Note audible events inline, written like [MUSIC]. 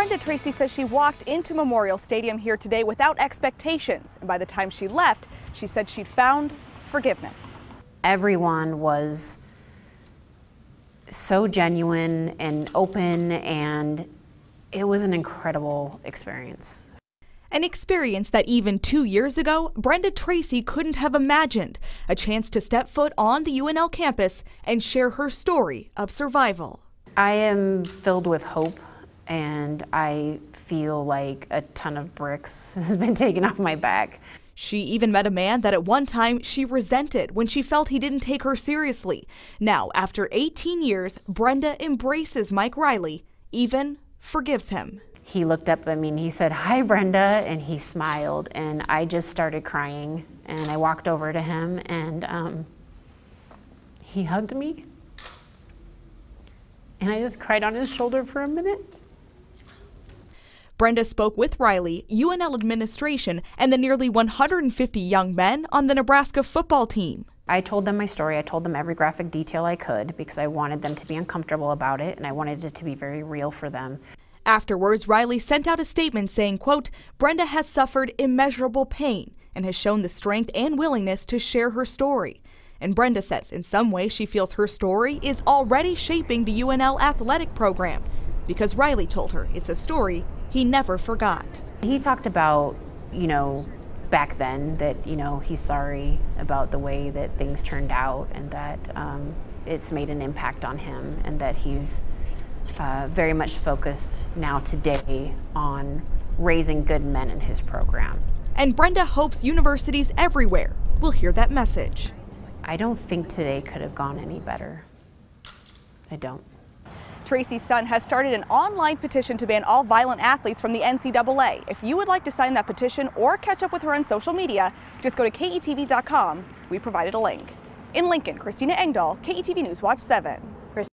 Brenda Tracy says she walked into Memorial Stadium here today without expectations. And by the time she left, she said she'd found forgiveness. Everyone was so genuine and open, and it was an incredible experience. An experience that even two years ago, Brenda Tracy couldn't have imagined a chance to step foot on the UNL campus and share her story of survival. I am filled with hope, and I feel like a ton of bricks [LAUGHS] has been taken off my back. She even met a man that at one time she resented when she felt he didn't take her seriously. Now, after 18 years, Brenda embraces Mike Riley, even forgives him. He looked up at me and he said, Hi, Brenda, and he smiled, and I just started crying. And I walked over to him and um, he hugged me. And I just cried on his shoulder for a minute. Brenda spoke with Riley, UNL administration, and the nearly 150 young men on the Nebraska football team. I told them my story. I told them every graphic detail I could because I wanted them to be uncomfortable about it and I wanted it to be very real for them. Afterwards, Riley sent out a statement saying, quote, Brenda has suffered immeasurable pain and has shown the strength and willingness to share her story. And Brenda says in some way she feels her story is already shaping the UNL athletic program because Riley told her it's a story he never forgot. He talked about, you know, back then that, you know, he's sorry about the way that things turned out and that um, it's made an impact on him and that he's uh, very much focused now today on raising good men in his program. And Brenda hopes universities everywhere will hear that message. I don't think today could have gone any better. I don't. Tracy's son has started an online petition to ban all violent athletes from the NCAA. If you would like to sign that petition or catch up with her on social media, just go to KETV.com. We provided a link. In Lincoln, Christina Engdahl, KETV News Watch 7.